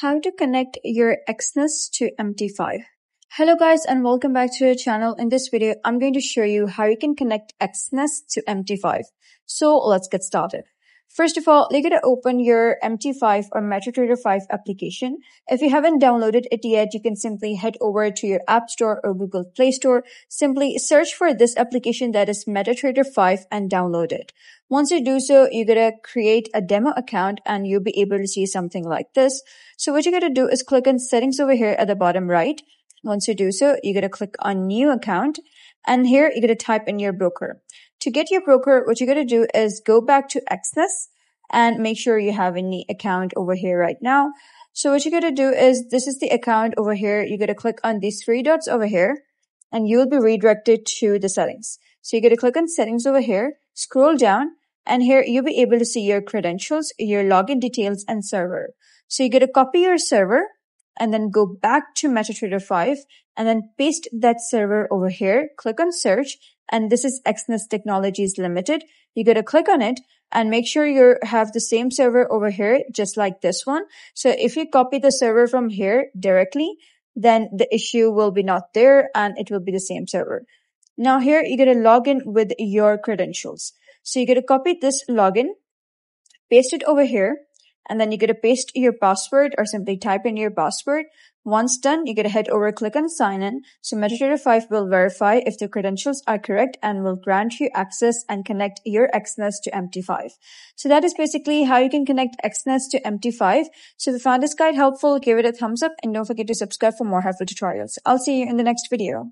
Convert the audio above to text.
how to connect your Exness to MT5. Hello guys and welcome back to our channel. In this video, I'm going to show you how you can connect Exness to MT5. So let's get started. First of all, you're going to open your MT5 or MetaTrader 5 application. If you haven't downloaded it yet, you can simply head over to your App Store or Google Play Store. Simply search for this application that is MetaTrader 5 and download it. Once you do so, you're going to create a demo account and you'll be able to see something like this. So what you're going to do is click on settings over here at the bottom right. Once you do so, you're going to click on new account and here you're going to type in your broker. To get your broker, what you're going to do is go back to Exness and make sure you have any account over here right now. So what you're going to do is this is the account over here. You're going to click on these three dots over here and you'll be redirected to the settings. So you're going to click on settings over here, scroll down and here you'll be able to see your credentials, your login details and server. So you're going to copy your server and then go back to MetaTrader 5 and then paste that server over here. Click on search and this is Exness Technologies Limited. You got to click on it and make sure you have the same server over here, just like this one. So if you copy the server from here directly, then the issue will be not there and it will be the same server. Now here, you're going to log in with your credentials. So you're going to copy this login, paste it over here, and then you're going to paste your password or simply type in your password. Once done, you're going to head over, click on sign in. So MetaTrader 5 will verify if the credentials are correct and will grant you access and connect your Exness to MT5. So that is basically how you can connect Exness to MT5. So if you found this guide helpful, give it a thumbs up and don't forget to subscribe for more helpful tutorials. I'll see you in the next video.